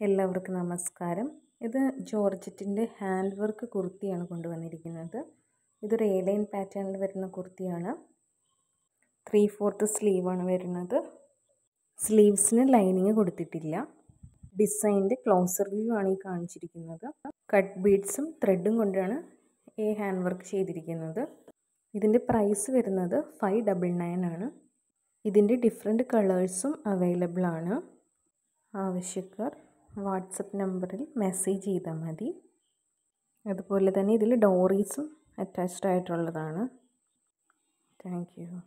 എല്ലാവർക്കും നമസ്കാരം. ഇത് ജോർജറ്റിന്റെ ഹാൻഡ് വർക്ക് കുർത്തിയാണ് കൊണ്ടുവന്നിരിക്കുന്നത്. ഇതൊരു ഏലൈൻ ലൈൻ പാറ്റേണിൽ വരുന്ന കുർത്തിയാണ്. ത്രീ ഫോർത്ത് സ്ലീവാണ് വരുന്നത്. സ്ലീവ്സിന് ലൈനിങ് കൊടുത്തിട്ടില്ല. ഡിസൈന്റെ ക്ലോസർ വ്യൂ ആണ് ഈ കാണിച്ചിരിക്കുന്നത്. കട്ട് ബീഡ്സും ത്രെഡും കൊണ്ടാണ് ഈ ഹാൻഡ് വർക്ക് ചെയ്തിരിക്കുന്നത്. ഇതിന്റെ പ്രൈസ് വരുന്നത് ഫൈവ് ഡബിൾ നയൻ ആണ്. ഇതിന്റെ ഡിഫറെന്റ് കളേഴ്സും അവൈലബിൾ ആണ്. ആവശ്യക്കാർ വാട്സപ്പ് നമ്പറിൽ മെസ്സേജ് ചെയ്താൽ മതി. അതുപോലെ തന്നെ ഇതിൽ ഡോറീസും അറ്റാച്ച്ഡ് ആയിട്ടുള്ളതാണ്. Thank you.